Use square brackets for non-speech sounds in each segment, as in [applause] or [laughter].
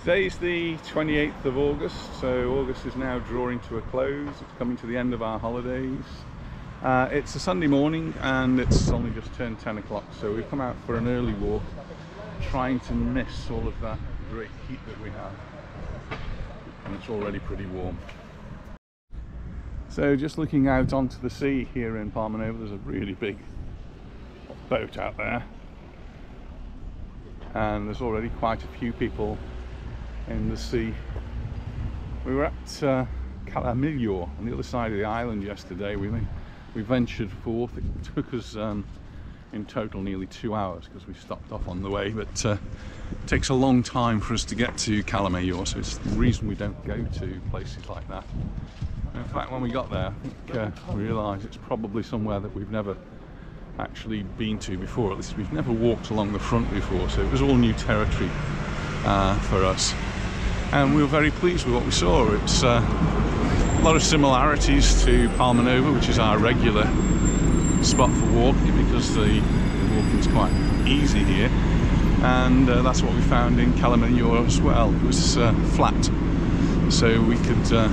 Today's the 28th of August, so August is now drawing to a close. It's coming to the end of our holidays. Uh, it's a Sunday morning and it's only just turned 10 o'clock, so we've come out for an early walk, trying to miss all of that great heat that we have. And it's already pretty warm. So just looking out onto the sea here in Palmanova, there's a really big boat out there. And there's already quite a few people in the sea. We were at uh, on the other side of the island yesterday. We we ventured forth. It took us um, in total nearly two hours because we stopped off on the way, but uh, it takes a long time for us to get to Cala Millor, so it's the reason we don't go to places like that. In fact, when we got there, I think uh, we realised it's probably somewhere that we've never actually been to before. At least we've never walked along the front before, so it was all new territory uh, for us. And we were very pleased with what we saw. It's uh, a lot of similarities to Palmanova, which is our regular spot for walking because the, the is quite easy here. And uh, that's what we found in Cala Millor as well. It was uh, flat, so we could uh,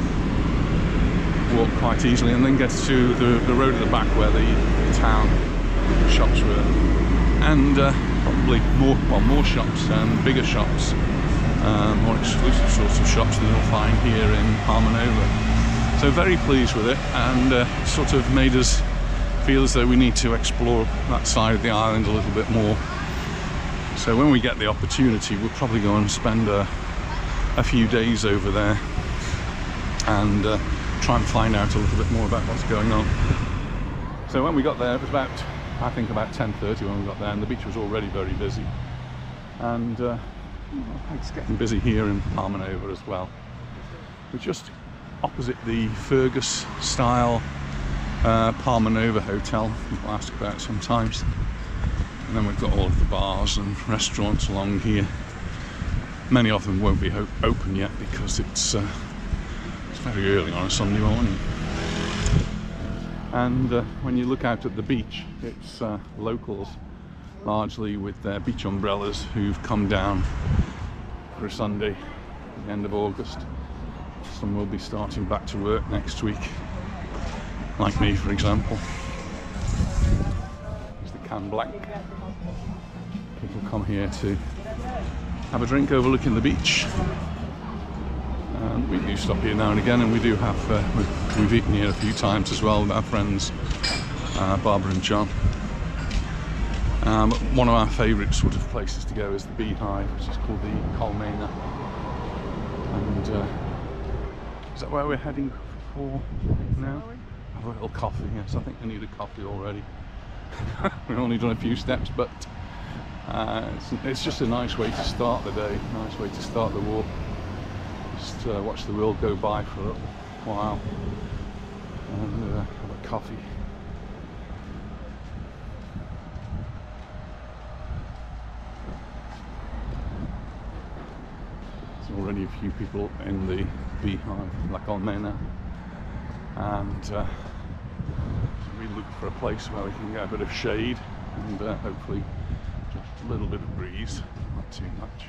walk quite easily and then get to the, the road at the back where the, the town shops were and uh, probably more well more shops and bigger shops um, more exclusive sorts of shops than you'll find here in Palmanova so very pleased with it and uh, sort of made us feel as though we need to explore that side of the island a little bit more so when we get the opportunity we'll probably go and spend a, a few days over there and uh, try and find out a little bit more about what's going on. So when we got there, it was about, I think about 10.30 when we got there, and the beach was already very busy. And uh, it's getting busy here in Palmanova as well. We're just opposite the Fergus style uh, Palmanova hotel, people ask about sometimes. And then we've got all of the bars and restaurants along here. Many of them won't be open yet because it's uh, very early on a Sunday morning. And uh, when you look out at the beach, it's uh, locals largely with their beach umbrellas who've come down for a Sunday the end of August. Some will be starting back to work next week, like me for example. Here's the Can Black. People come here to have a drink overlooking the beach and we do stop here now and again and we do have uh, we've, we've, eaten here a few times as well with our friends uh, Barbara and John um, one of our favourite sort of places to go is the Beehive which is called the Colmena and uh, is that where we're heading for now? Have a little coffee, yes I think I need a coffee already [laughs] we've only done a few steps but uh, it's, it's just a nice way to start the day, nice way to start the walk just uh, watch the world go by for a while and uh, have a coffee. Already a few people in the beehive, La Colmena, and uh, we look for a place where we can get a bit of shade and uh, hopefully just a little bit of breeze, not too much.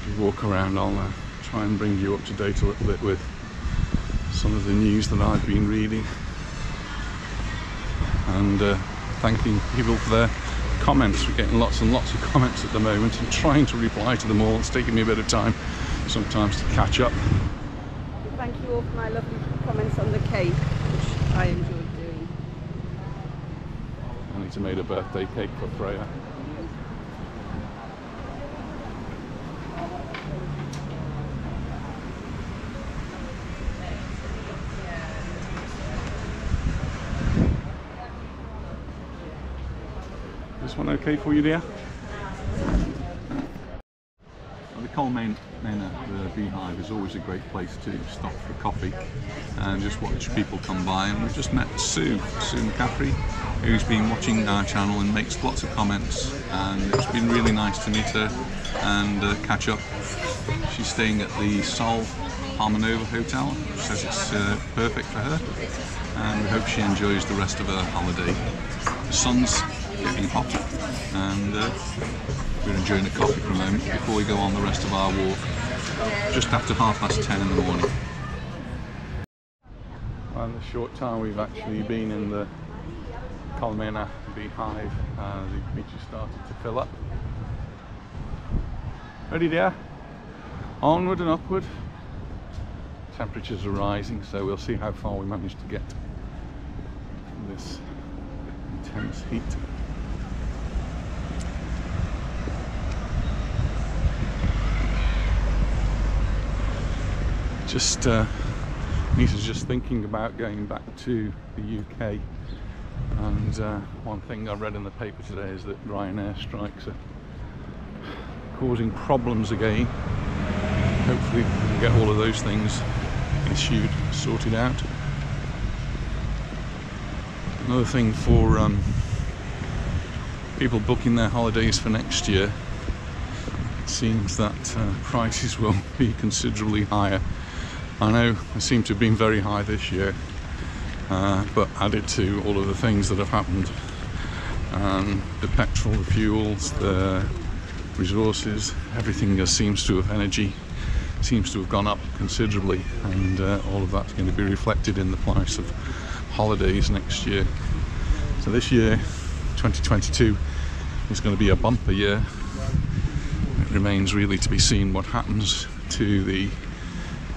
If you walk around, I'll uh, try and bring you up to date a little bit with some of the news that I've been reading and uh, thanking people for their comments. We're getting lots and lots of comments at the moment and trying to reply to them all. It's taking me a bit of time sometimes to catch up. Thank you all for my lovely comments on the cake, which I enjoyed doing. I need to make a birthday cake for Freya. This one okay for you, dear? Well, the Colmena, the beehive, is always a great place to stop for coffee and just watch people come by. And we've just met Sue, Sue McCaffrey, who's been watching our channel and makes lots of comments. And it's been really nice to meet her and uh, catch up. She's staying at the Sol Palmanova Hotel. She says it's uh, perfect for her, and we hope she enjoys the rest of her holiday. The sun's getting hot, and uh, we're enjoying a coffee for a moment before we go on the rest of our walk, just after half past ten in the morning. And the short time we've actually been in the Colmena beehive, uh, the beach started to fill up. Ready there Onward and upward. Temperatures are rising, so we'll see how far we manage to get this intense heat. Just, uh, Nisa's just thinking about going back to the UK and uh, one thing I read in the paper today is that Ryanair strikes are causing problems again. Hopefully we can get all of those things issued, sorted out. Another thing for um, people booking their holidays for next year, it seems that uh, prices will [laughs] be considerably higher. I know they seem to have been very high this year, uh, but added to all of the things that have happened um, the petrol, the fuels, the resources, everything seems to have energy seems to have gone up considerably, and uh, all of that's going to be reflected in the price of holidays next year. So, this year, 2022, is going to be a bumper year. It remains really to be seen what happens to the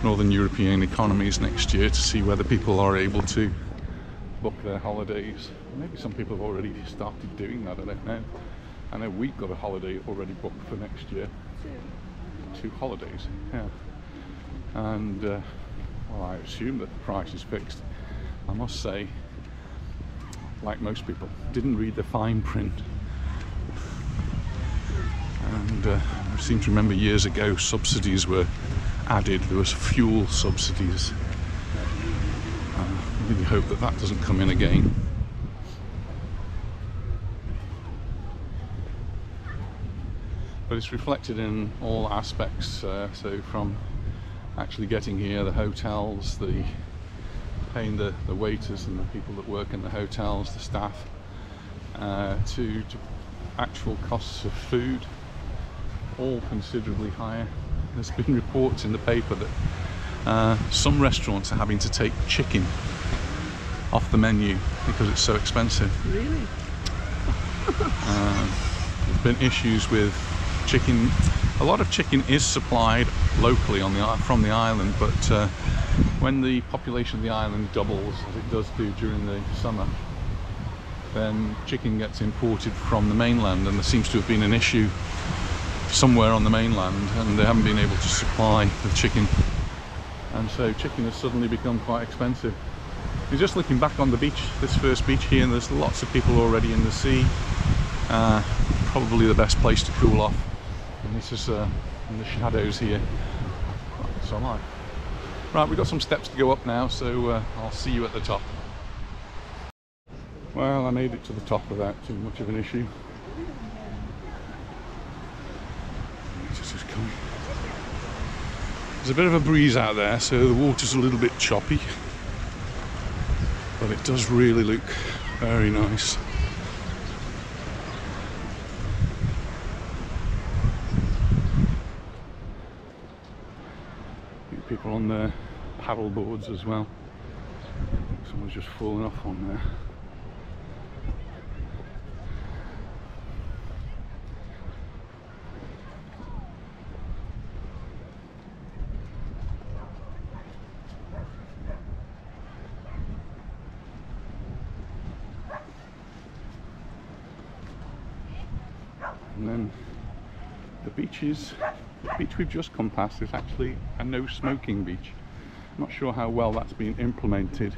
Northern European economies next year to see whether people are able to book their holidays. Maybe some people have already started doing that, I don't know. I know we've got a holiday already booked for next year. Two. Two holidays, yeah. And, uh, well, I assume that the price is fixed. I must say, like most people, didn't read the fine print. And uh, I seem to remember years ago subsidies were added, there was fuel subsidies. Uh, I really hope that that doesn't come in again. But it's reflected in all aspects, uh, so from actually getting here, the hotels, the paying the, the waiters and the people that work in the hotels, the staff, uh, to, to actual costs of food, all considerably higher there's been reports in the paper that uh, some restaurants are having to take chicken off the menu because it's so expensive. Really? [laughs] uh, there's been issues with chicken. A lot of chicken is supplied locally on the from the island, but uh, when the population of the island doubles, as it does do during the summer, then chicken gets imported from the mainland, and there seems to have been an issue somewhere on the mainland and they haven't been able to supply the chicken. And so chicken has suddenly become quite expensive. You're just looking back on the beach this first beach here and there's lots of people already in the sea. Uh, probably the best place to cool off. And this is uh, in the shadows here. So am I right we've got some steps to go up now so uh, I'll see you at the top. Well I made it to the top without too much of an issue There's a bit of a breeze out there, so the water's a little bit choppy, but it does really look very nice. People on their paddle boards as well. Someone's just fallen off on there. and then the beach we've just come past is actually a no smoking beach. I'm not sure how well that's been implemented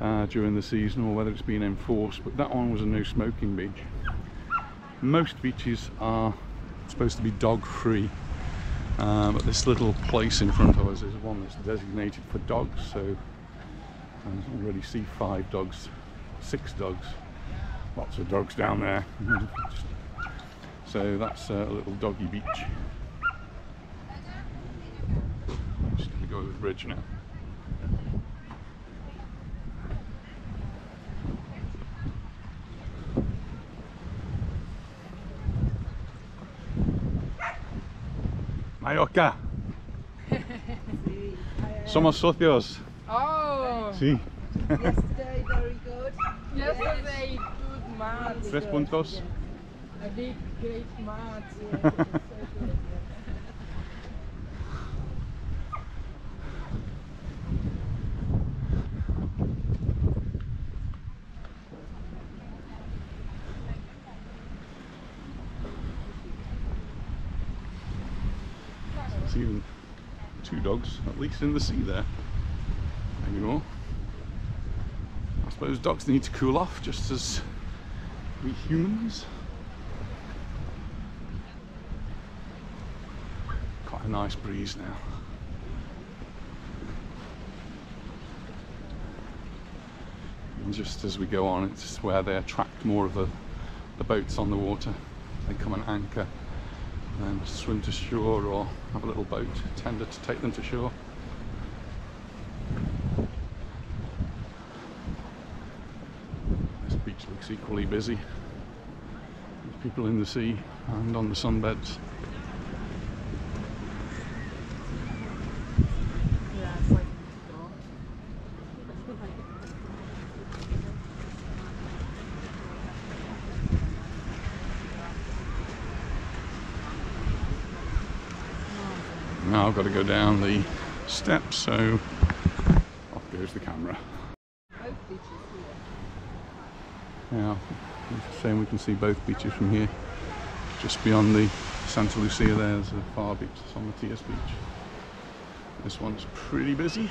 uh, during the season or whether it's been enforced but that one was a no smoking beach. Most beaches are supposed to be dog free uh, but this little place in front of us is one that's designated for dogs so I already see five dogs six dogs lots of dogs down there [laughs] so that's uh, a little doggy beach Just going over the bridge now. Mallorca, [laughs] somos socios. Oh, Sí, Yesterday, very good. yesterday good maths. tres puntos. Great maths. There's even two dogs, at least in the sea there. Maybe more. I suppose dogs need to cool off just as we humans. A nice breeze now. And just as we go on, it's where they attract more of the, the boats on the water. They come and anchor and swim to shore or have a little boat tender to take them to shore. This beach looks equally busy. There's people in the sea and on the sunbeds. Yeah, it's like Now I've got to go down the steps, so off goes the camera. Both beaches here. Yeah, it's saying we can see both beaches from here. Just beyond the Santa Lucia there's a far beach, on the TS beach. This one's pretty busy.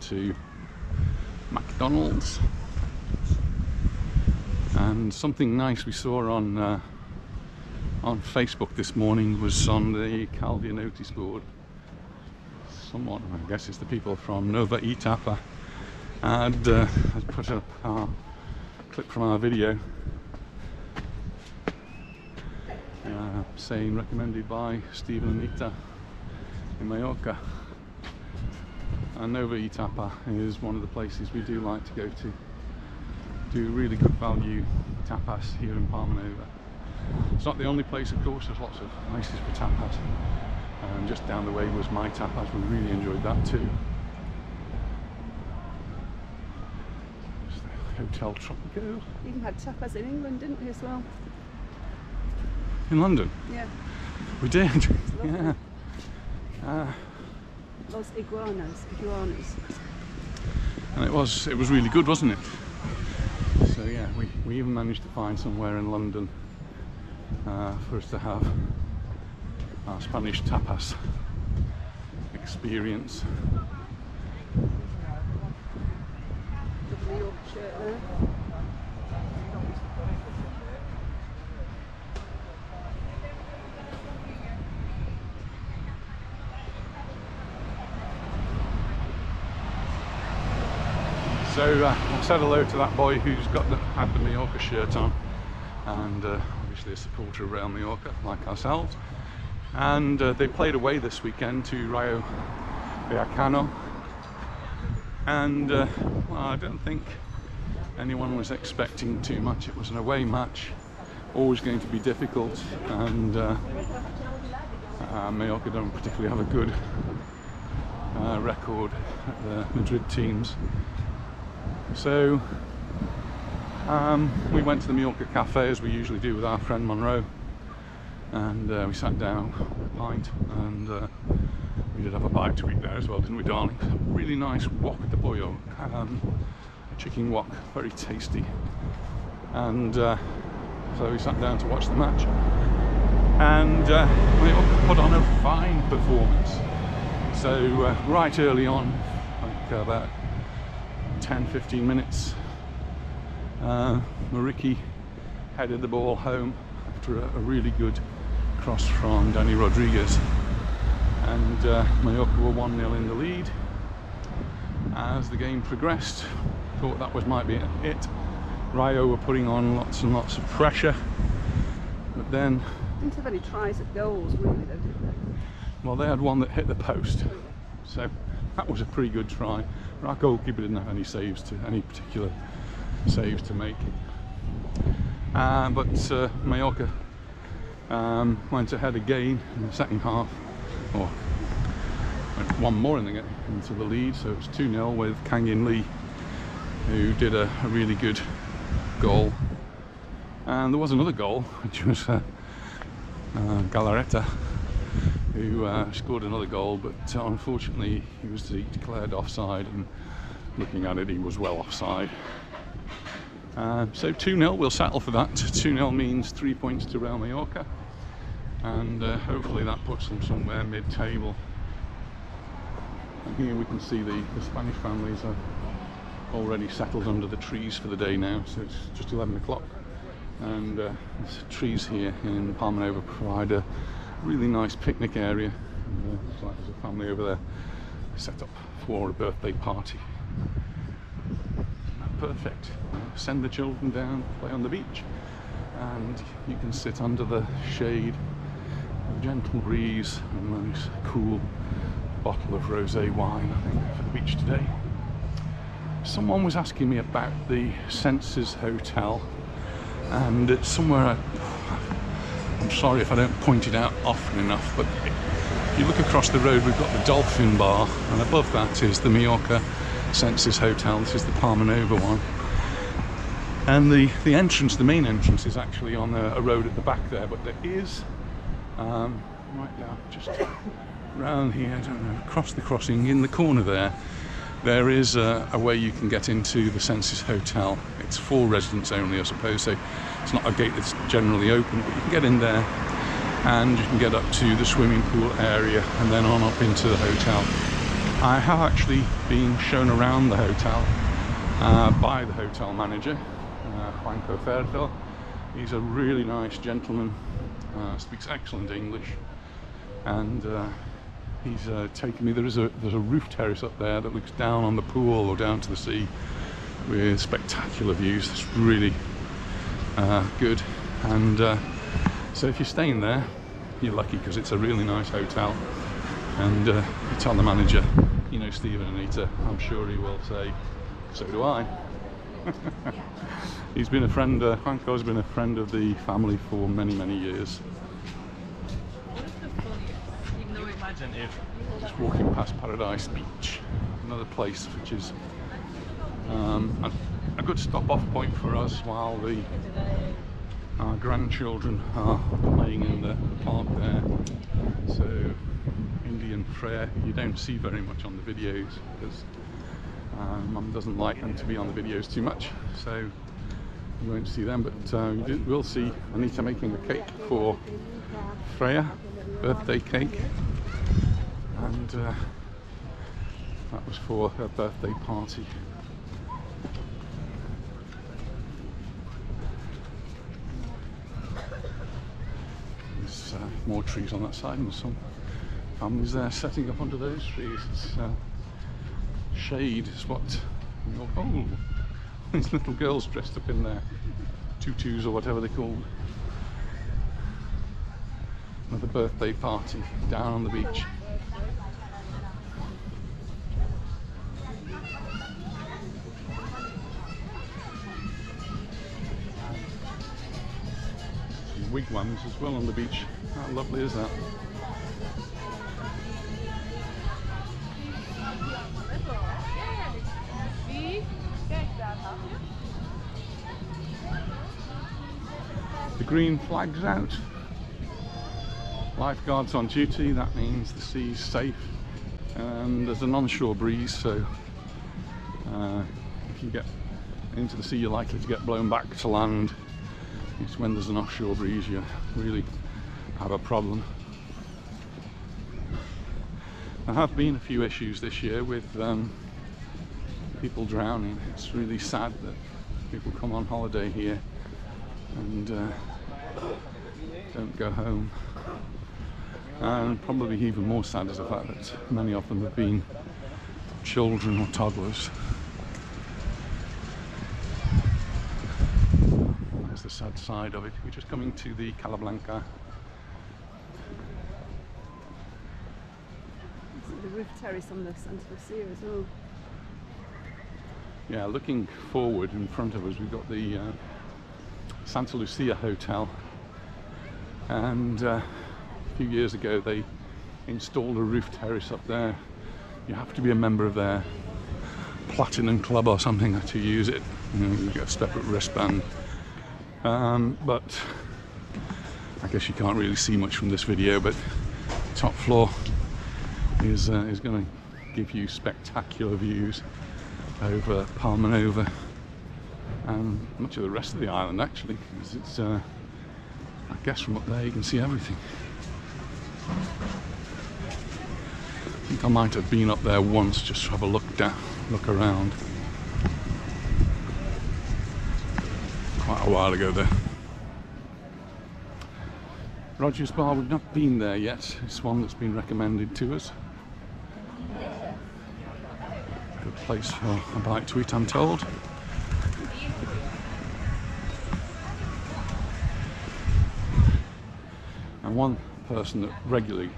Just coming to McDonald's. And something nice we saw on uh, on Facebook this morning was on the Calvia notice board. Someone, I guess it's the people from Nova Etapa, had, uh, had put up a clip from our video uh, saying recommended by Stephen and Anita in Mallorca. And Nova Etapa is one of the places we do like to go to. Do really good value tapas here in Palmanova. It's not the only place, of course, there's lots of places for tapas. And just down the way was my tapas, we really enjoyed that too. Hotel Tropico Even had tapas in England, didn't we, as well? in London. Yeah. We did, [laughs] yeah. Uh, Los iguanas, iguanas. and it was it was really good, wasn't it? So yeah, we, we even managed to find somewhere in London uh, for us to have our Spanish tapas experience. Lovely shirt there. So uh, I said hello to that boy who's got the, had the Mallorca shirt on, and uh, obviously a supporter of Real Mallorca, like ourselves. And uh, they played away this weekend to Rayo Vallecano, and uh, well, I don't think anyone was expecting too much. It was an away match, always going to be difficult, and uh, uh, Mallorca don't particularly have a good record at the Madrid teams. So um, we went to the Mallorca Cafe as we usually do with our friend Monroe, and uh, we sat down, a pint, and uh, we did have a bite to eat there as well, didn't we, darling? Really nice wok de pollo, um, chicken wok, very tasty, and uh, so we sat down to watch the match. And uh, Mallorca put on a fine performance. So uh, right early on, like about 10 15 minutes, uh, Muriqi headed the ball home after a, a really good cross from Dani Rodríguez. And uh, Mallorca were 1 0 in the lead. As the game progressed, thought that was might be it. Rayo were putting on lots and lots of pressure, but then, Didn't have any tries at goals, really, though, did they? well, they had one that hit the post, so that was a pretty good try. Our goalkeeper didn't have any saves to any particular saves to make. Uh, but uh, Mallorca um, went ahead again in the second half, or one more in the, into the lead, so it was 2 0 with Kang Lee, who did a, a really good goal. And there was another goal, which was uh, uh, Galarreta, who uh, scored another goal, but uh, unfortunately he was declared offside, and looking at it, he was well offside. Uh, so 2 0, we'll settle for that. [laughs] 2 0 means three points to Real Mallorca, and uh, hopefully that puts them somewhere mid table. And here we can see the, the Spanish families are already settled under the trees for the day now, so it's just 11 o'clock. And uh, there's trees here in Palmanova provide a really nice picnic area. Looks like there's a family over there set up for a birthday party. Perfect. Send the children down, play on the beach, and you can sit under the shade, a gentle breeze, and a nice cool bottle of rosé wine, I think, for the beach today. Someone was asking me about the Senses Hotel, and it's somewhere. I, I'm sorry if I don't point it out often enough, but if you look across the road, we've got the Dolphin Bar, and above that is the Mallorca Senses Hotel. This is the Palmanova one. And the, the entrance, the main entrance, is actually on a, a road at the back there, but there is, um, right now, just round here, I don't know, across the crossing in the corner there, there is a, a way you can get into the Senses Hotel. It's for residents only, I suppose, so it's not a gate that's generally open, but you can get in there and you can get up to the swimming pool area and then on up into the hotel. I have actually been shown around the hotel uh, by the hotel manager, uh, Juanco Fertel. He's a really nice gentleman, uh, speaks excellent English, and uh, he's uh, taken me. There is a there's a roof terrace up there that looks down on the pool or down to the sea with spectacular views. It's really uh, good, and uh, so if you're staying there, you're lucky because it's a really nice hotel. And uh, you tell the manager, you know Stephen and Anita, I'm sure he will say, so do I. [laughs] He's been a friend, uh, Juanco's been a friend of the family for many, many years. Can you imagine if Just walking past Paradise Beach, another place which is um, a, good stop off point for us while the our grandchildren are playing in the park there. So Indian prayer you don't see very much on the videos because uh, mum doesn't like them to be on the videos too much. So you won't see them, but uh, you will see Anita making a cake for Freya, birthday cake, and uh, that was for her birthday party. There's uh, more trees on that side and some families there setting up under those trees. It's, uh, shade is what. Oh, [laughs] these little girls dressed up in their tutus or whatever they're called. Another birthday party down on the beach. Wigwams as well on the beach. How lovely is that? The green flag's out. Lifeguards on duty, that means the sea's safe. And there's an onshore breeze, so uh, if you get into the sea, you're likely to get blown back to land It's when there's an offshore breeze you really have a problem. There have been a few issues this year with um, people drowning. It's really sad that people come on holiday here and uh, don't go home. And probably even more sad is the fact that many of them have been children or toddlers. Sad side of it. We're just coming to the Calablanca. The roof terrace on the Santa Lucia as well. Yeah, looking forward in front of us, we've got the uh, Santa Lucia Hotel. And uh, a few years ago, they installed a roof terrace up there. You have to be a member of their platinum club or something to use it. You know, you get a separate wristband. Um, but I guess you can't really see much from this video, but top floor is uh, is going to give you spectacular views over Palmanova and much of the rest of the island actually because it's uh, I guess from up there you can see everything. I think I might have been up there once just to have a look down look around a while ago there. Rogers Bar we've not been there yet. It's one that's been recommended to us. Good place for a bite to eat I'm told. And one person that regularly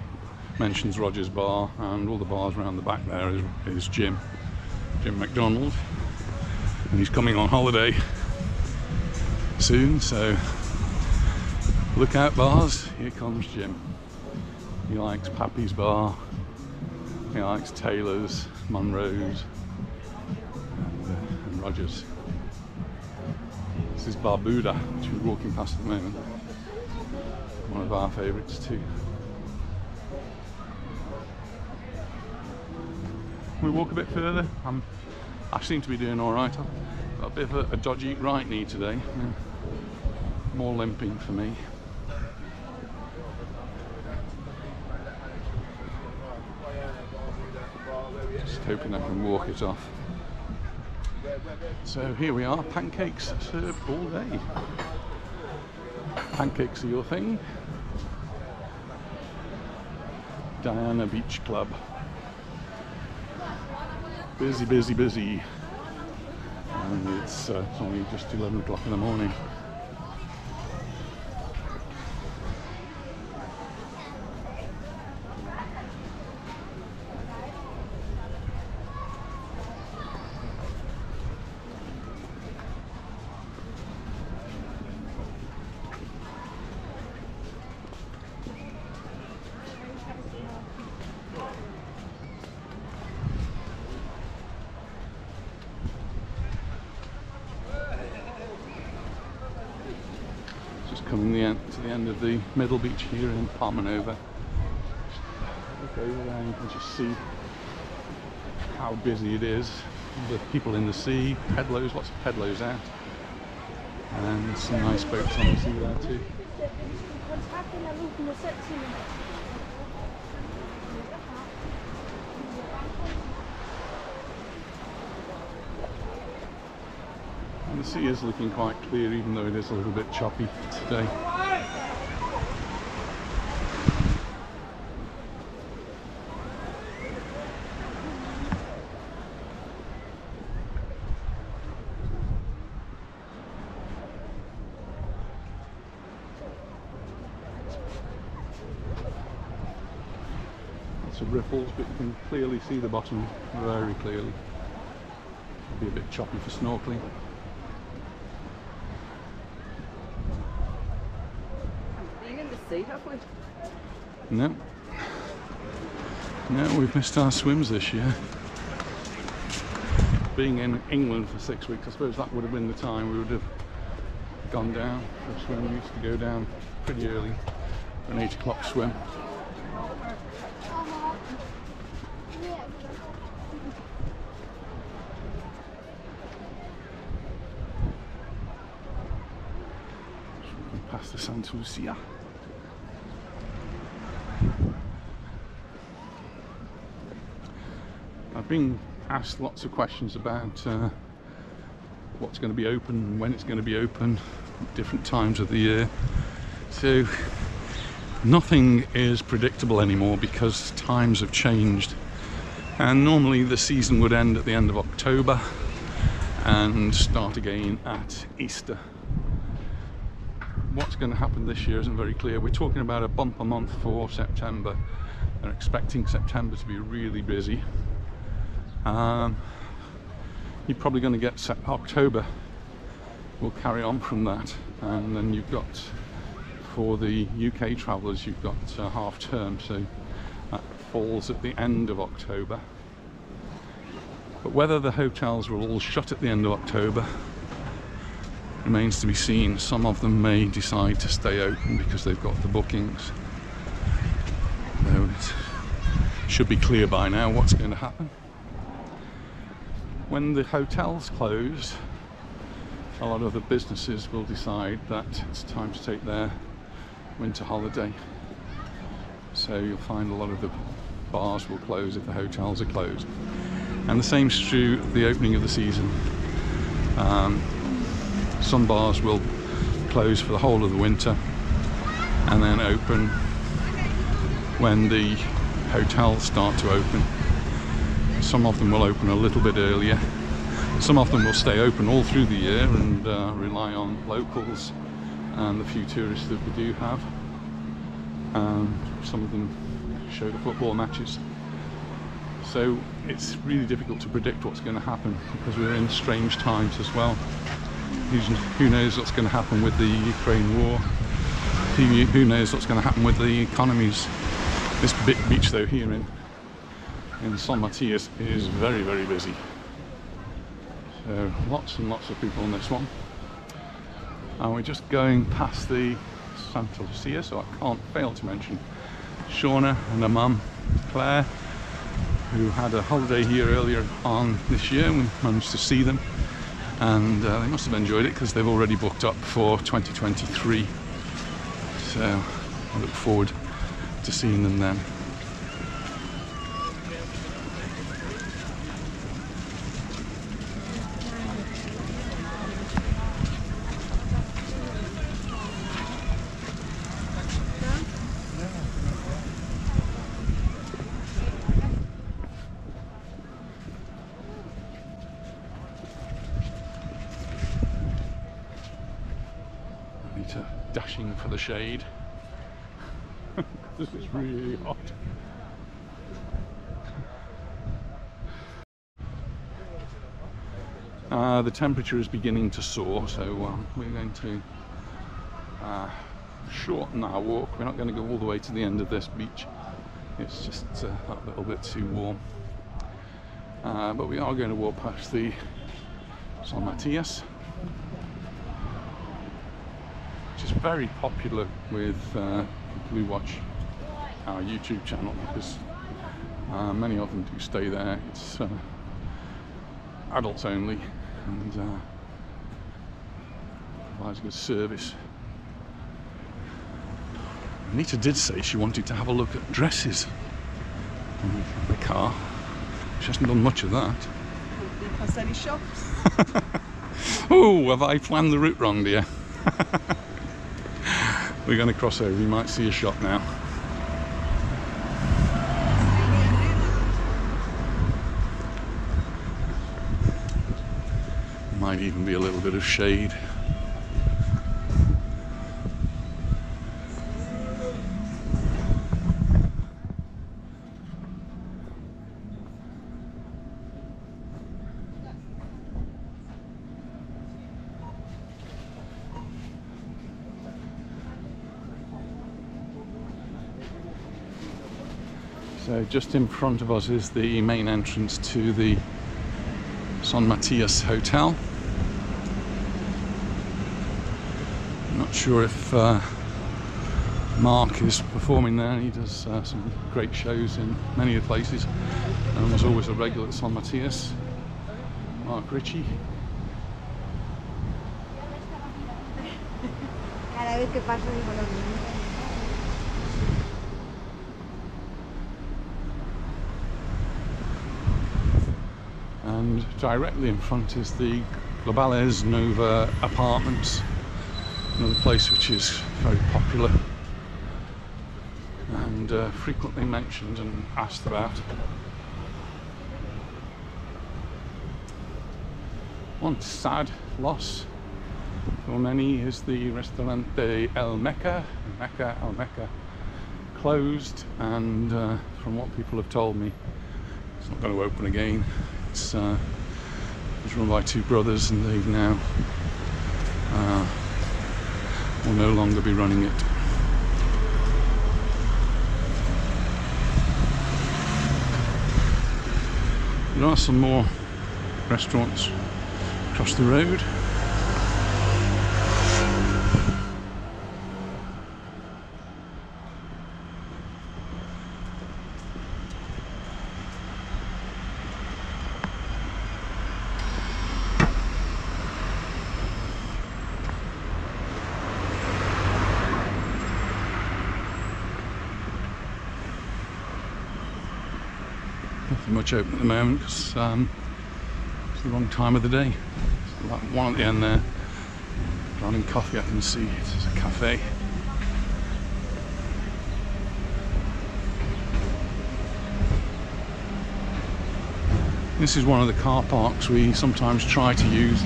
mentions Rogers Bar and all the bars around the back there is, is Jim, Jim McDonald. And he's coming on holiday soon, so look out bars, here comes Jim. He likes Pappy's Bar, he likes Taylor's, Monroe's, and, uh, and Rogers. This is Barbuda, which we're walking past at the moment one of our favourites too. We walk a bit further. I'm, I seem to be doing all right. I've got a bit of a, a dodgy right knee today. Yeah. More limping for me. Just hoping I can walk it off. So here we are, pancakes served all day. Pancakes are your thing. Diana Beach Club. Busy, busy, busy. And it's, uh, it's only just 11 o'clock in the morning. Just coming the end, to the end of the middle beach here in Palmanova. Look over there, you can just see how busy it is. The people in the sea, pedlos, lots of pedlos out. And some nice boats on the sea there too. And the sea is looking quite clear even though it is a little bit choppy today. Lots of ripples but you can clearly see the bottom very clearly. It'll be a bit choppy for snorkeling. Been in the sea, have we? No. No, we've missed our swims this year. Being in England for six weeks, I suppose that would have been the time we would have gone down for a swim. We used to go down pretty early for an eight o'clock swim. Just I've been asked lots of questions about uh, what's going to be open, when it's going to be open, different times of the year. So nothing is predictable anymore because times have changed. And normally the season would end at the end of October and start again at Easter. What's going to happen this year isn't very clear. We're talking about a bumper month for September. They're expecting September to be really busy. Um, you're probably going to get October. We'll carry on from that, and then you've got for the UK travellers, you've got uh, half term, so that falls at the end of October. But whether the hotels will all shut at the end of October remains to be seen. Some of them may decide to stay open because they've got the bookings. It should be clear by now what's going to happen. When the hotels close, a lot of the businesses will decide that it's time to take their winter holiday. So you'll find a lot of the bars will close if the hotels are closed. And the same's true the opening of the season. Um, some bars will close for the whole of the winter and then open when the hotels start to open. Some of them will open a little bit earlier. Some of them will stay open all through the year and uh, rely on locals and the few tourists that we do have. Um, some of them show the football matches. So it's really difficult to predict what's going to happen because we're in strange times as well. Who knows what's going to happen with the Ukraine war? Who, knows what's going to happen with the economies? This bit beach though here in in San Matias is very very busy. So lots and lots of people on this one. And we're just going past the Santa Lucia, so I can't fail to mention Shauna and her mum Claire, who had a holiday here earlier on this year. We managed to see them, and uh, they must have enjoyed it because they've already booked up for 2023. So I look forward to seeing them then. Anita dashing for the shade. [laughs] this is really hot. Uh, the temperature is beginning to soar, so um, we're going to uh, shorten our walk. We're not going to go all the way to the end of this beach. It's just uh, a little bit too warm. Uh, but we are going to walk past the San Matias, which is very popular with uh, who watch our YouTube channel because uh, many of them do stay there. It's uh, adults only and uh, provides good service. Anita did say she wanted to have a look at dresses in the car. She hasn't done much of that. Passed any shops? [laughs] Oh, have I planned the route wrong, dear? [laughs] We're going to cross over. You might see a shop now. Might even be a little bit of shade. Just in front of us is the main entrance to the San Matias Hotel. Not sure if uh, Mark is performing there. He does uh, some great shows in many of the places and was always a regular at San Matias. Mark Ritchie. Hello, a ver qué pasa con los and directly in front is the Globales Nova Apartments, another place which is very popular and uh, frequently mentioned and asked about. One sad loss for many is the Restaurante El Mecca, Mecca El Mecca, closed, and uh, from what people have told me, it's not going to open again. It's uh, it was run by two brothers, and they've now uh, will no longer be running it. There are some more restaurants across the road. Nothing much open at the moment because um, it's the wrong time of the day. There's like one at the end there. Running coffee, I can see it's a cafe. This is one of the car parks we sometimes try to use.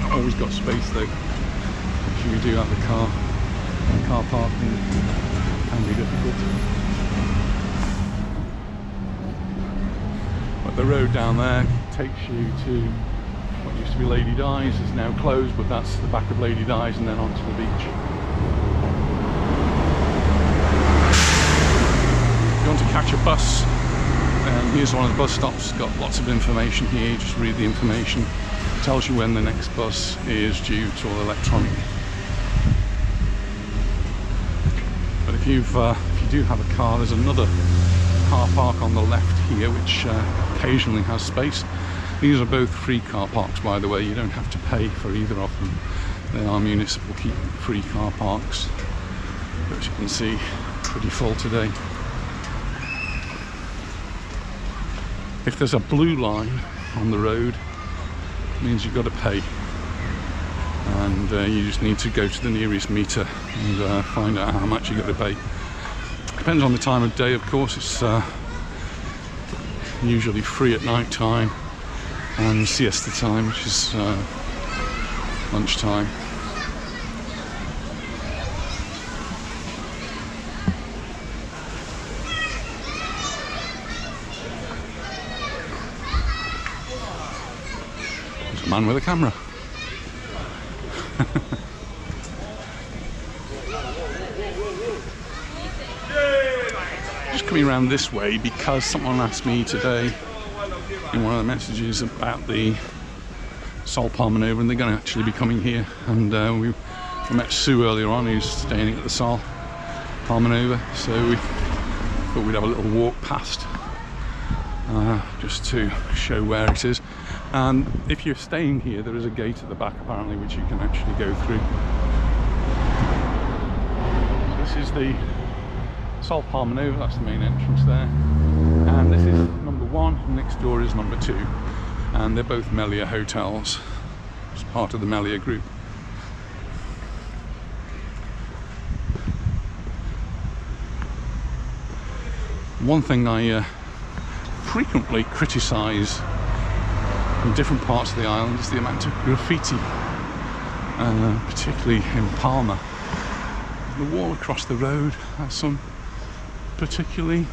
Not always got space though. If you do have a car, car parking can be difficult. But the road down there takes you to what used to be Lady Di's, is now closed, but that's the back of Lady Di's and then onto the beach. If you want to catch a bus, um, here's one of the bus stops, got lots of information here, just read the information, tells you when the next bus is due, it's all electronic. But if you've uh, if you do have a car, there's another car park on the left here, which uh, occasionally has space. These are both free car parks, by the way. You don't have to pay for either of them. They are municipal free car parks. But as you can see, pretty full today. If there's a blue line on the road, it means you've got to pay. And uh, you just need to go to the nearest meter and uh, find out how much you've got to pay. Depends on the time of day, of course. It's uh, usually free at night time and siesta time, which is uh, lunchtime. There's a man with a camera. [laughs] coming around this way because someone asked me today in one of the messages about the Sol Palmanova and they're going to actually be coming here. And uh, we, we met Sue earlier on who's staying at the Sol Palmanova so we thought we'd have a little walk past uh, just to show where it is. And if you're staying here there is a gate at the back apparently which you can actually go through. This is the Sol Palmanova, that's the main entrance there. And this is number one, next door is number two. And they're both Melia hotels. It's part of the Melia group. One thing I uh, frequently criticise in different parts of the island is the amount of graffiti, uh, particularly in Palma. The wall across the road has some particularly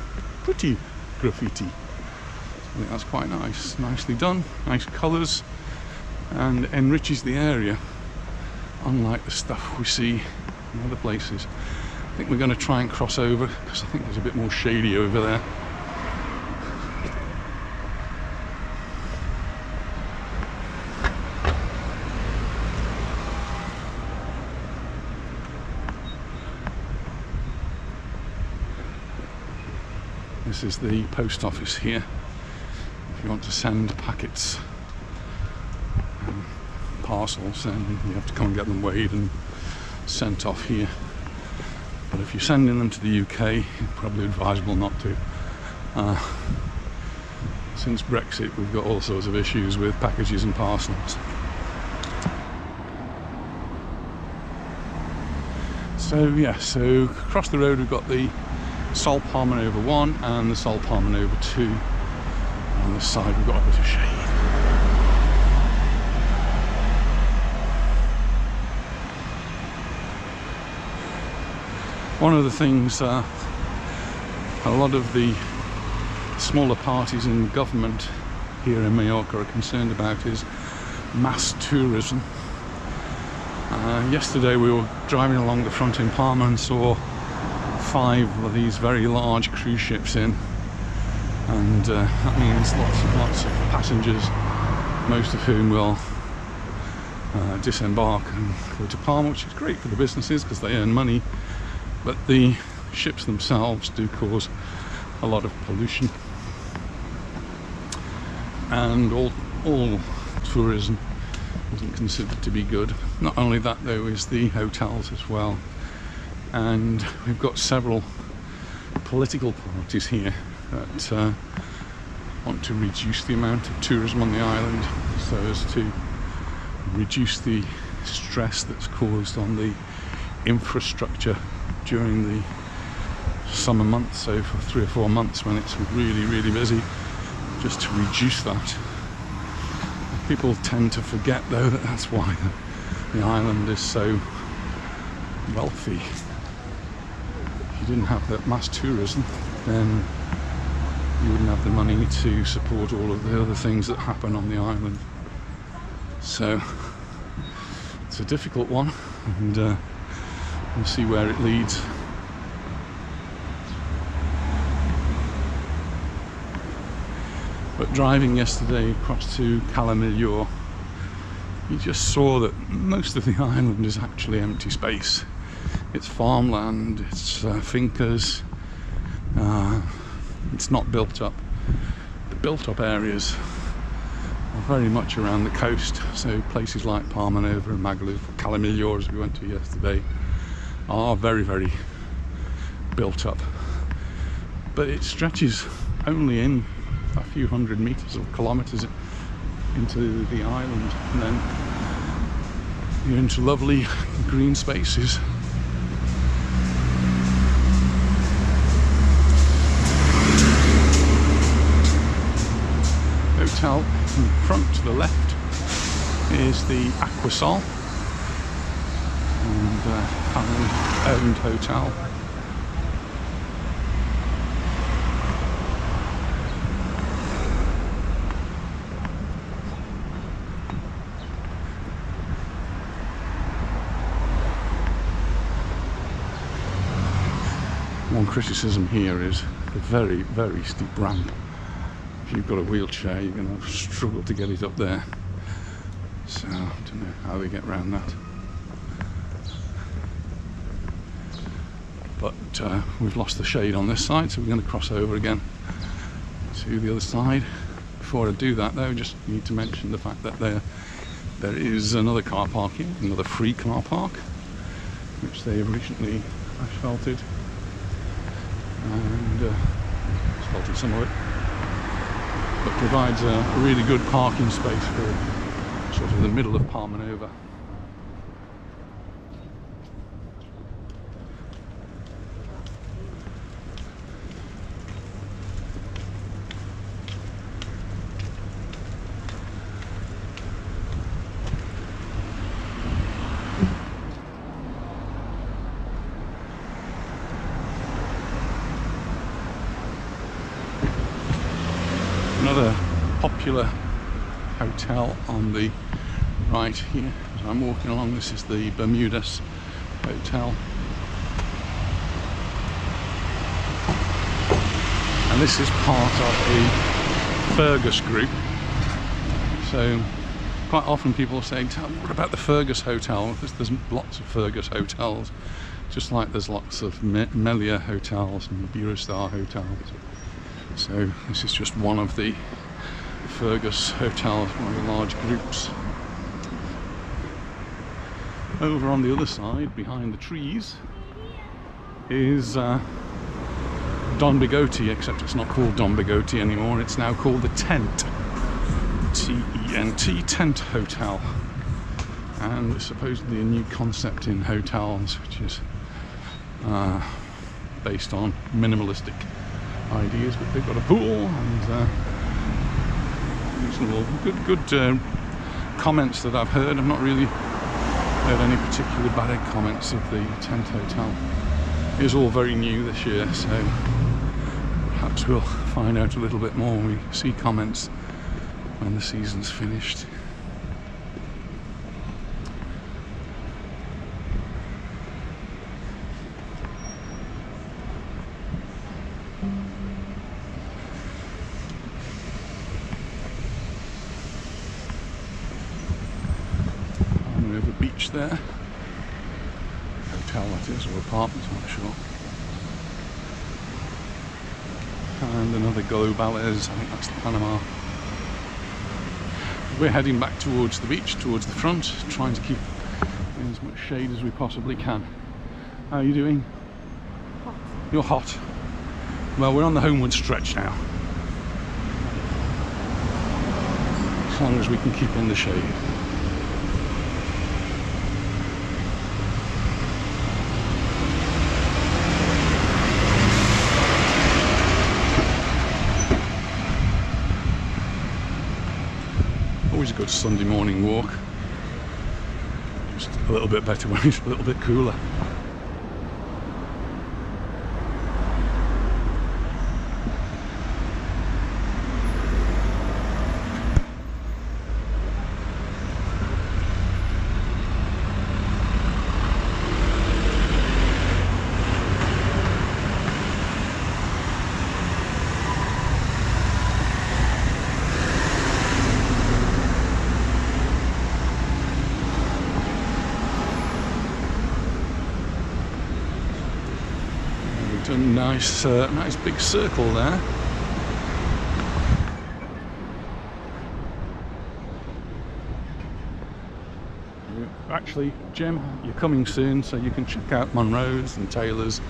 pretty graffiti. I think that's quite nice, nicely done, nice colours, and enriches the area, unlike the stuff we see in other places. I think we're going to try and cross over because I think there's a bit more shady over there. This is the post office here. If you want to send packets, um, parcels, then you have to come and get them weighed and sent off here. But if you're sending them to the UK, probably advisable not to. Uh, since Brexit, we've got all sorts of issues with packages and parcels. So yeah, so across the road we've got the Sol Palmanova 1 and the Sol Palmanova 2. On this side we've got a bit of shade. One of the things uh, a lot of the smaller parties in government here in Mallorca are concerned about is mass tourism. Uh, yesterday we were driving along the front in Palma and saw five of these very large cruise ships in. And uh, that means lots and lots of passengers most of whom will uh, disembark and go to Palma which is great for the businesses because they earn money. But the ships themselves do cause a lot of pollution. And all all tourism isn't considered to be good. Not only that though is the hotels as well and we've got several political parties here that uh, want to reduce the amount of tourism on the island so as to reduce the stress that's caused on the infrastructure during the summer months, so for three or four months when it's really, really busy, just to reduce that. People tend to forget though that that's why the, the island is so wealthy. If you didn't have that mass tourism, then you wouldn't have the money to support all of the other things that happen on the island. So it's a difficult one, and uh, we'll see where it leads. But driving yesterday across to Cala Millor, you just saw that most of the [laughs] island is actually empty space. It's farmland, it's uh, fincas, uh, it's not built up. The built up areas are very much around the coast, so places like Palmanova and Magaluf, Cala Millor as we went to yesterday, are very, very built up. But it stretches only in a few hundred meters or kilometers into the island and then you're into lovely green spaces. Hotel in front to the left is the Aquasol and uh, family owned hotel. One criticism here is the very, very steep ramp. If you've got a wheelchair, you're going to struggle to get it up there. So, I don't know how we get around that. But uh, we've lost the shade on this side, so we're going to cross over again to the other side. Before I do that, though, I just need to mention the fact that there there is another car park here, another free car park, which they have recently asphalted and uh, asphalted some of it, but provides a really good parking space for sort of the middle of Palmanova. another popular hotel on the right here as I'm walking along. This is the Bermudas Hotel. And this is part of a Fergus group. So quite often people say what about the Fergus Hotel? Because there's lots of Fergus hotels just like there's lots of Me Melia hotels and Eurostar hotels. So this is just one of the Fergus hotels, one of the large groups. Over on the other side, behind the trees, is uh, Don Bigoti, except it's not called Don Bigoti anymore. It's now called the Tent. T E N T Tent Hotel. And it's supposedly a new concept in hotels, which is uh, based on minimalistic ideas. But they've got a pool and uh, reasonable, good, good uh, comments that I've heard. I've not really heard any particularly bad comments of the Tent Hotel. It is all very new this year, so perhaps we'll [laughs] find out a little bit more when we see comments when the season's finished. And we have a beach there. Hotel that is, or apartment, I'm not sure. Another Globales, I think that's the Panama. We're heading back towards the beach, towards the front, trying to keep in as much shade as we possibly can. How are you doing? Hot. You're hot. Well, we're on the homeward stretch now. As long as we can keep in the shade. Always a good Sunday morning walk. Just a little bit better when it's a little bit cooler. We've nice, uh, nice big circle there. Actually, Jim, you're coming soon, so you can check out Monroe's and Taylor's.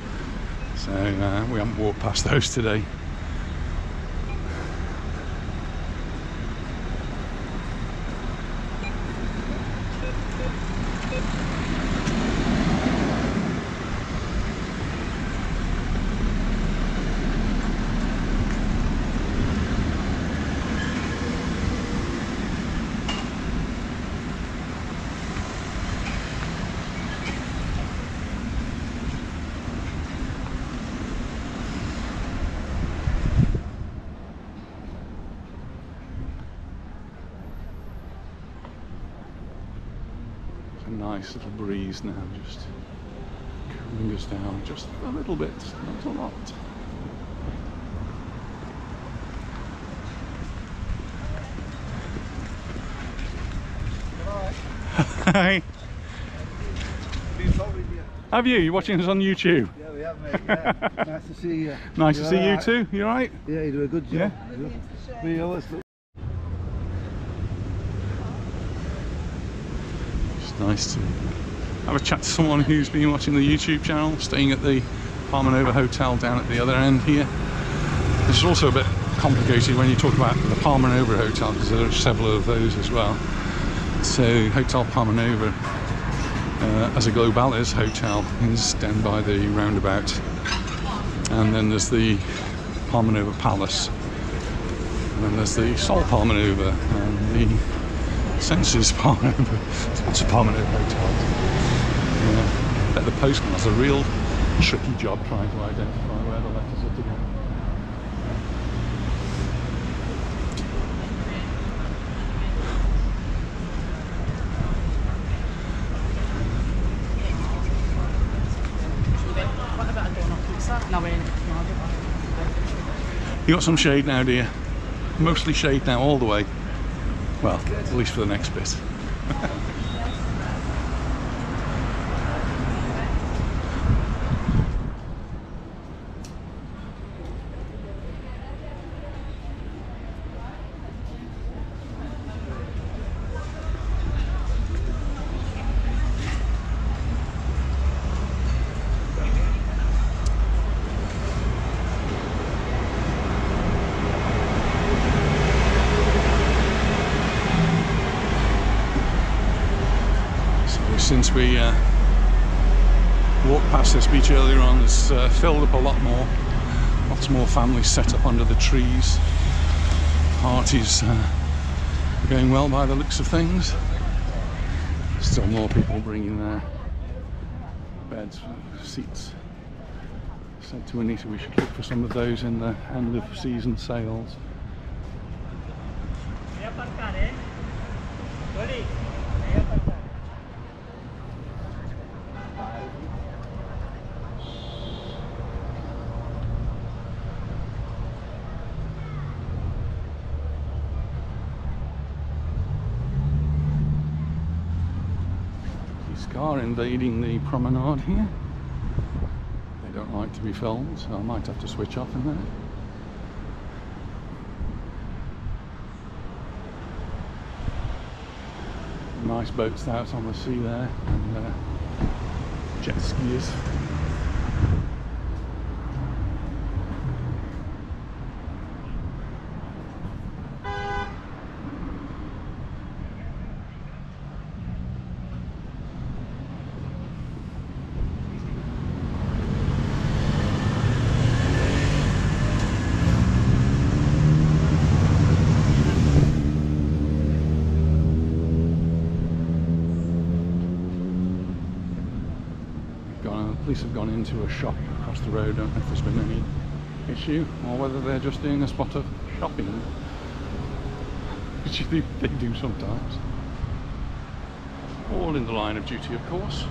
So uh, we haven't walked past [laughs] those today. It's a nice little breeze now, just cooling us down just a little bit, not a lot. Hi. Have you? You watching us on YouTube? Yeah, we have, mate. Yeah. [laughs] nice to see you. Nice to You see you too. You alright? Yeah, you do a good job. Yeah. Yeah. We always look. It's nice to have a chat to someone who's been watching the YouTube channel, staying at the Palmanova Hotel down at the other end here. This is also a bit complicated when you talk about the Palmanova Hotel because there are several of those as well. So Hotel Palmanova, uh, as a Globales hotel, is down by the roundabout, and then there's the Palmanova Palace, and then there's the Sol Palmanova and the Senses Palmanova. Lots of hotels. Yeah. I bet the postman has a real tricky job trying to identify where the letters are to go. You got some shade now, do you? Mostly shade now, all the way. Well, at least for the next bit. since we uh, walked past this beach earlier on. Uh, filled up a lot more. Lots more families set up under the trees. Parties uh, going well by the looks of things. Still more people bringing their beds, seats. Said to Anita we should look for some of those in the end of season sales. This invading the promenade here. They don't like to be filmed, so I might have to switch off in there. Nice boats out on the sea there, and uh, jet skiers. Gone, police have gone into a shop across the road. Don't know if there's been any issue or whether they're just doing a spot of shopping, which [laughs] they do sometimes. All in the line of duty, of course.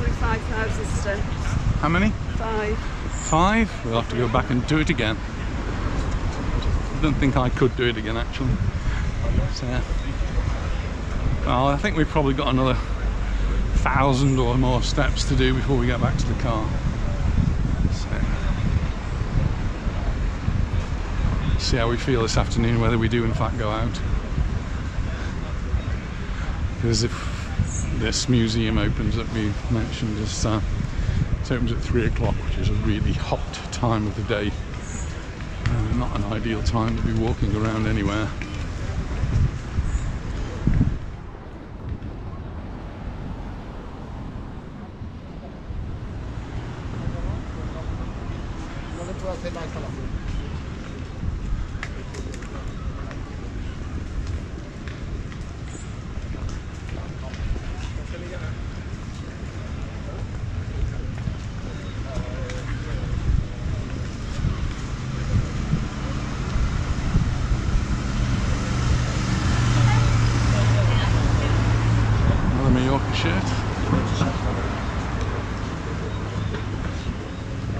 We're 5,000 steps. How many? Five. Five? We'll have to go back and do it again. I don't think I could do it again actually. So, well, I think we've probably got another thousand or more steps to do before we get back to the car. So, see how we feel this afternoon, whether we do in fact go out. Because if this museum opens that we mentioned, is, uh, it opens at three o'clock, which is a really hot time of the day. Uh, not an ideal time to be walking around anywhere. Another Mallorca shirt.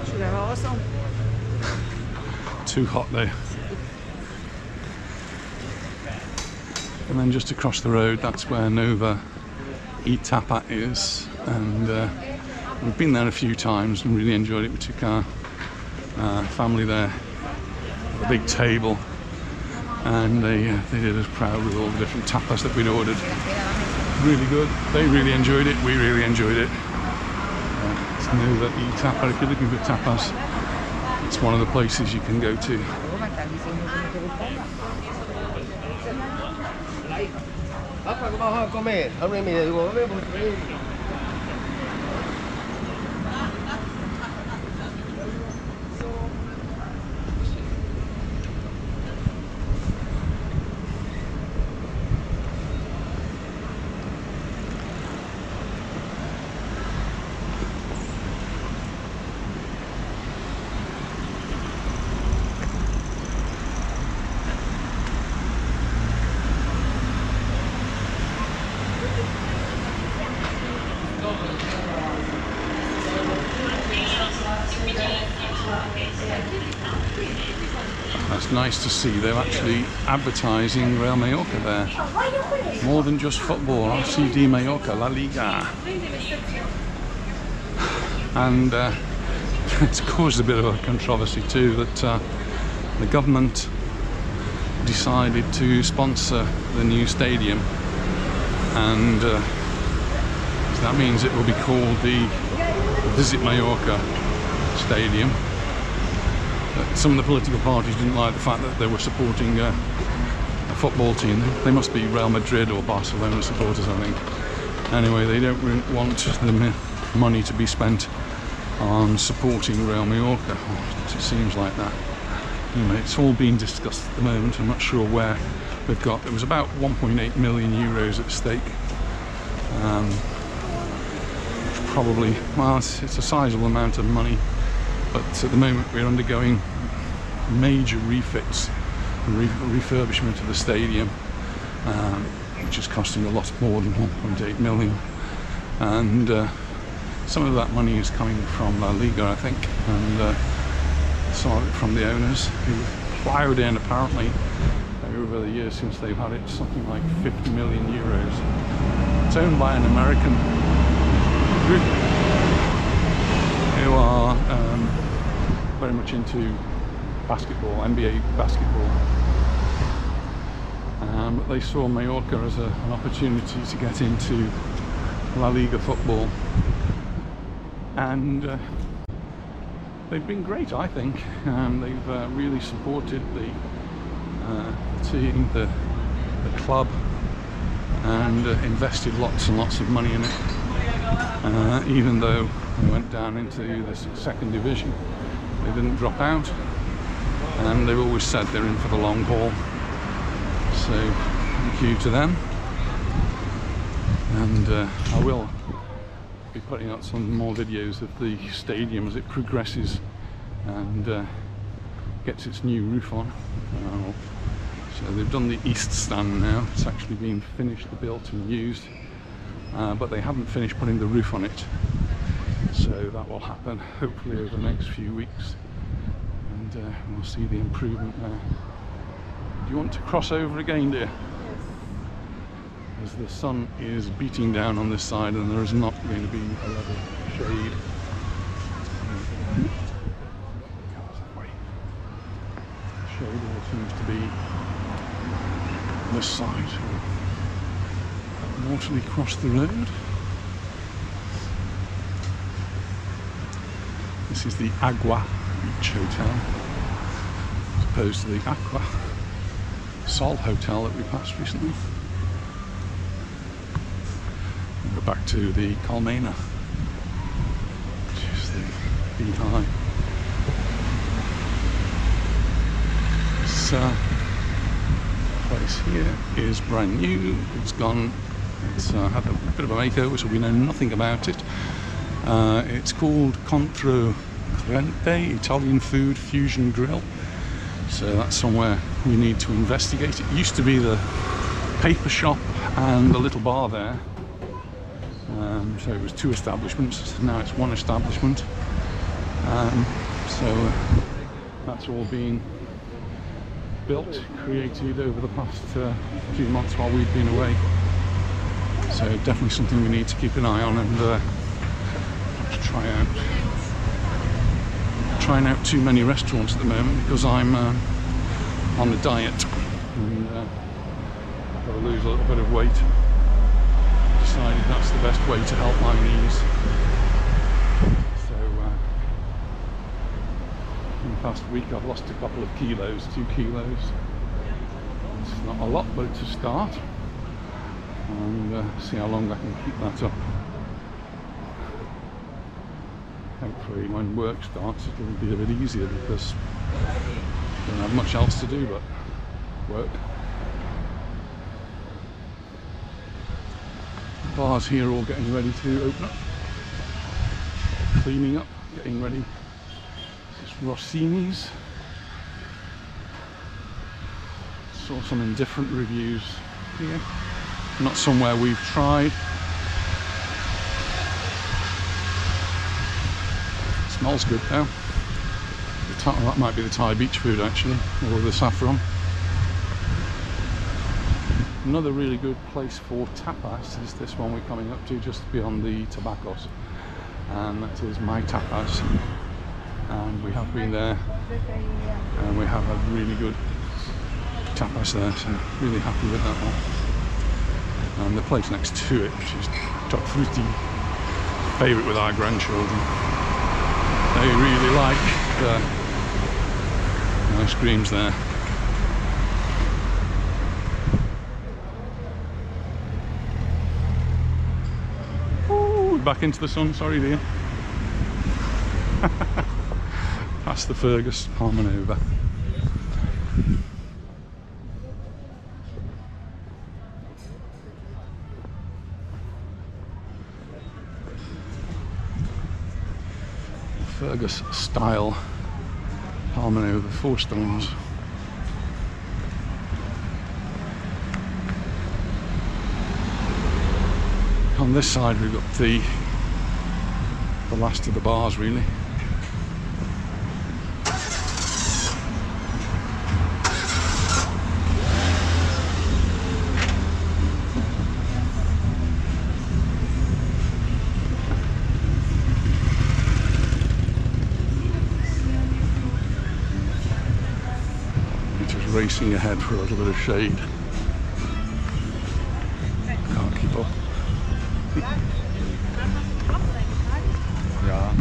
Should have ours on. Too hot there. And then just across the road, that's where Nova Eat Tapat is. And uh, we've been there a few times and really enjoyed it. We took our uh, family there, a big table, and they, uh, they did us proud with all the different tapas that we'd ordered. Really good. They really enjoyed it. We really enjoyed it. Uh, it's Nova Eat Tapat. If you're looking for tapas, it's one of the places you can go to. See. They're actually advertising Real Mallorca there. More than just football. RCD Mallorca, La Liga. And uh, [laughs] it's caused a bit of a controversy too that uh, the government decided to sponsor the new stadium, and uh, that means it will be called the Visit Mallorca Stadium. But some of the political parties didn't like the fact that they were supporting uh, a football team. They must be Real Madrid or Barcelona supporters, I think. Anyway, they don't want the money to be spent on supporting Real Mallorca. It seems like that. Anyway, it's all being discussed at the moment. I'm not sure where we've got. It was about 1.8 million euros at stake. Um, probably, well, it's, it's a sizable amount of money, but at the moment we're undergoing major refits and re- refurbishment of the stadium, um, which is costing a lot more than 1.8 million. And uh, some of that money is coming from La Liga, I think, and uh, some of it from the owners who've ploughed in apparently over the years since they've had it something like 50 million euros. It's owned by an American group who are um, very much into basketball, NBA basketball. Um, but they saw Mallorca as a, an opportunity to get into La Liga football, and uh, they've been great, I think. Um, they've uh, really supported the uh, team, the, the club, and uh, invested lots and lots of money in it. Uh, even though they went down into the second division, they didn't drop out, and they've always said they're in for the long haul. So, thank you to them. And uh, I will be putting out some more videos of the stadium as it progresses and uh, gets its new roof on. Uh, so they've done the east stand now. It's actually been finished, built and used, uh, but they haven't finished putting the roof on it. So that will happen hopefully over the next few weeks, and uh, we'll see the improvement there. Do you want to cross over again, dear? As the sun is beating down on this side, and there is not going to be a lot of shade. Cars that way. Shade all seems to be on this side. Mortally cross the road. This is the Agua Beach Hotel, as opposed to the Aqua Sol Hotel that we passed recently. And We're back to the Colmena, which is the beehive. This place here is brand new. It's gone. It's uh, had a bit of a makeover, so we know nothing about it. Uh, it's called Contro Crente Italian Food Fusion Grill. So that's somewhere we need to investigate. It used to be the paper shop and the little bar there. Um, so it was two establishments. Now it's one establishment. Um, so uh, that's all been built, created over the past uh, few months while we've been away. So definitely something we need to keep an eye on and uh, to try out. Trying out too many restaurants at the moment because I'm uh, on a diet and uh, I've got to lose a little bit of weight. Decided that's the best way to help my knees. So uh, in the past week I've lost a couple of kilos, two kilos. It's not a lot, but it's a start. And uh, see how long I can keep that up. Hopefully when work starts it'll be a bit easier because I don't have much else to do but work. Bars here all getting ready to open up. Cleaning up, getting ready. This is Rossini's. Saw some indifferent reviews here. Not somewhere we've tried. Smells good though. That might be the Thai beach food actually, or the saffron. Another really good place for tapas is this one we're coming up to just beyond the tobaccos, and that is My Tapas. and we have been there and we have had really good tapas there so really happy with that one and the place next to it which is Top Frutti favourite with our grandchildren they really like the ice creams there. Ooh, back into the sun sorry dear. [laughs] Past the Fergus Palmanova Fergus style Palmanova four stones. On this side we've got the the last of the bars really We're just racing ahead for a little bit of shade can't keep up yeah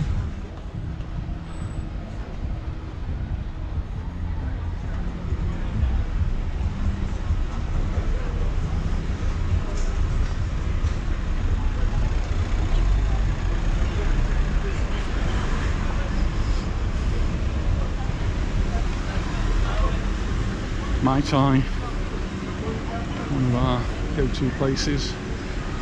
Mai Tai, one of our go-to places.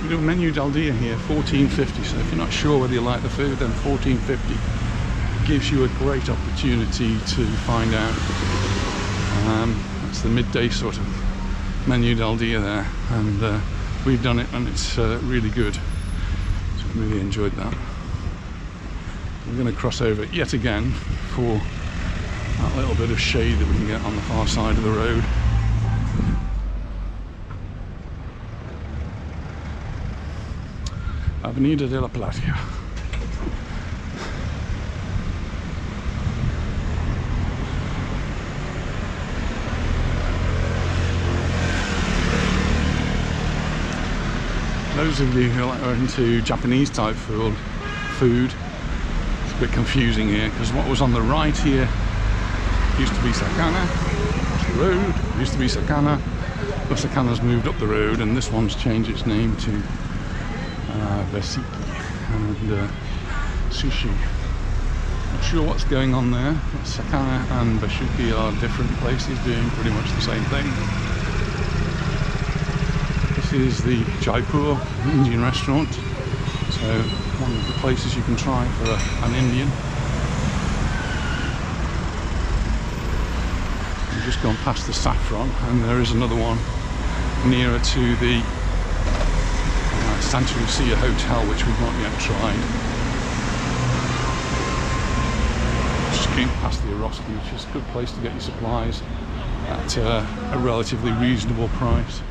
We do a menu del dia here, 14.50. So if you're not sure whether you like the food, then 14.50 gives you a great opportunity to find out. Um, that's the midday sort of menu del dia there, and uh, we've done it, and it's uh, really good. So really enjoyed that. We're going to cross over yet again for that little bit of shade that we can get on the far side of the road. Avenida de la Plata. Those of you who are into Japanese type food, food, it's a bit confusing here because what was on the right here used to be Sakana, across the road, used to be Sakana, but Sakana's moved up the road and this one's changed its name to uh, Vesiki and uh, Sushi. Not sure what's going on there. but Sakana and Veshuki are different places doing pretty much the same thing. This is the Jaipur Indian restaurant, so one of the places you can try for a, an Indian. Just gone past the Saffron and there is another one nearer to the uh, Santa Lucia Hotel which we've not yet tried. Just came past the Eroski which is a good place to get your supplies at uh, a relatively reasonable price.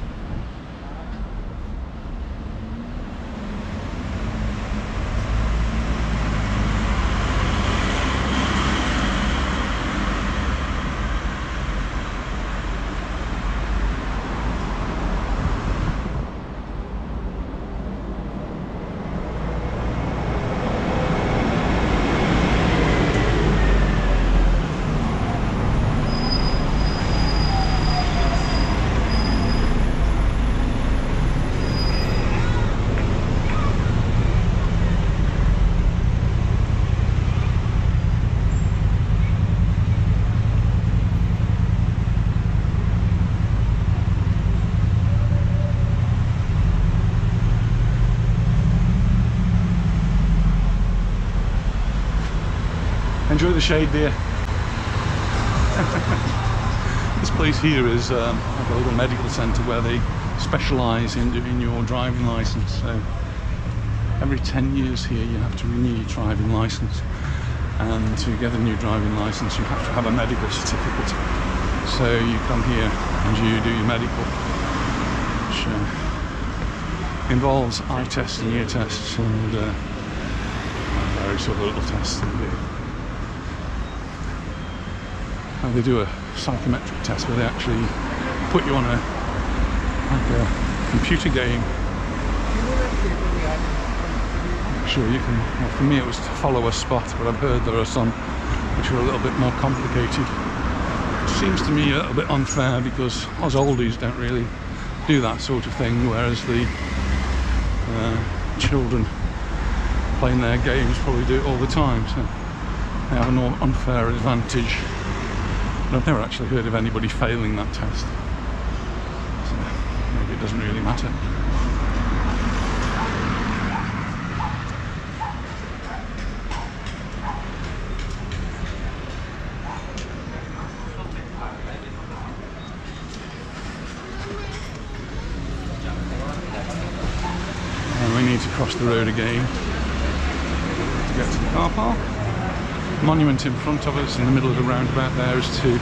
Enjoy the shade dear. [laughs] this place here is um, like a little medical centre where they specialise in doing your driving licence. So every 10 years here you have to renew your driving licence and to get a new driving licence you have to have a medical certificate. So you come here and you do your medical which uh, involves eye tests and ear tests and uh, various other little tests that you do. They do a psychometric test where they actually put you on a like a computer game. Sure you can. Well, for me, it was to follow a spot, but I've heard there are some which are a little bit more complicated. seems to me a little bit unfair because us oldies don't really do that sort of thing, whereas the uh, children playing their games probably do it all the time. So they have an unfair advantage. But I've never actually heard of anybody failing that test. So maybe it doesn't really matter. And we need to cross the road again to get to the car park. Monument in front of us in the middle of the roundabout there is to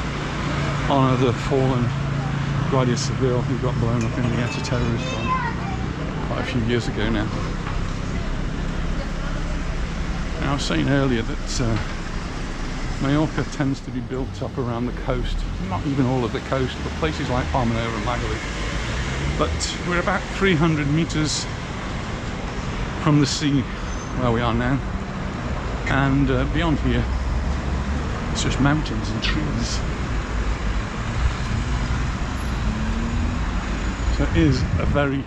honour the fallen Guardia Civil who got blown up in the ETA terrorist bomb quite a few years ago now. Now I was saying earlier that uh, Mallorca tends to be built up around the coast, not even all of the coast, but places like Palmanova and Magaluf. But we're about 300 metres from the sea where we are now and uh, beyond here it's just mountains and trees so it is a very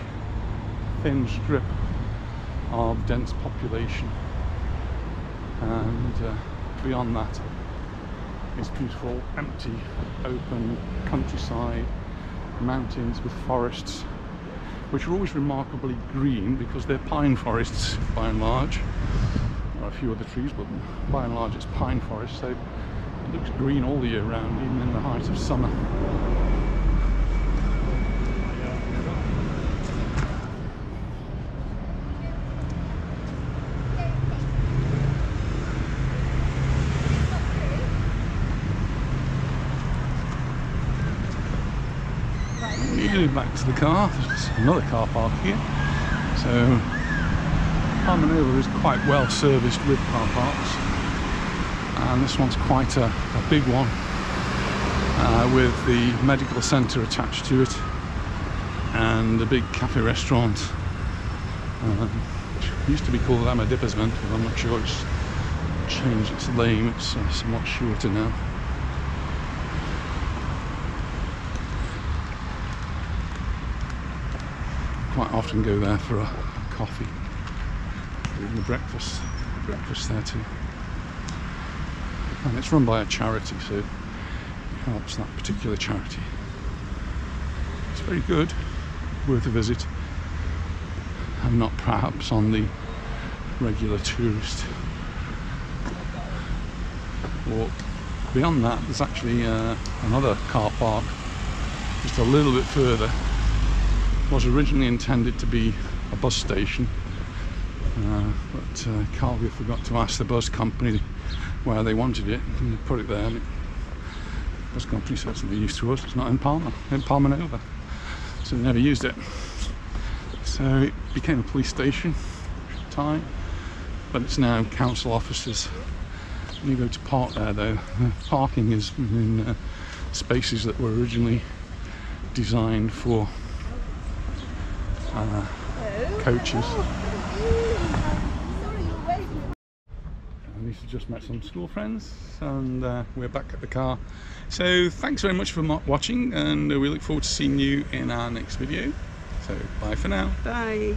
thin strip of dense population and uh, beyond that is beautiful empty open countryside mountains with forests which are always remarkably green because they're pine forests by and large. There are a few other trees, but by and large it's pine forest, so looks green all the year round, even in the height of summer. Back to the car. There's another car park here. So Palmanova is quite well serviced with car parks. And this one's quite a, a big one uh, with the medical centre attached to it and a big cafe restaurant. Um, used to be called Amadip Esment but I'm not sure it's changed its name. It's uh, somewhat shorter now. Quite often go there for a coffee. Even the breakfast breakfast there too and it's run by a charity so it helps that particular charity. It's very good worth a visit. And not perhaps on the regular tourist walk. Beyond that there's actually uh, another car park just a little bit further. Was originally intended to be a bus station uh, but uh, Calvià forgot to ask the bus company where they wanted it and they put it there and it, bus company said it's no to us. It's not in Palma in Palmanova so they never used it. So it became a police station time but it's now council offices. You go to park there though the parking is in uh, spaces that were originally designed for uh, coaches. We've just met some school friends and uh, we're back at the car. So thanks very much for watching and we look forward to seeing you in our next video. So bye for now. Bye.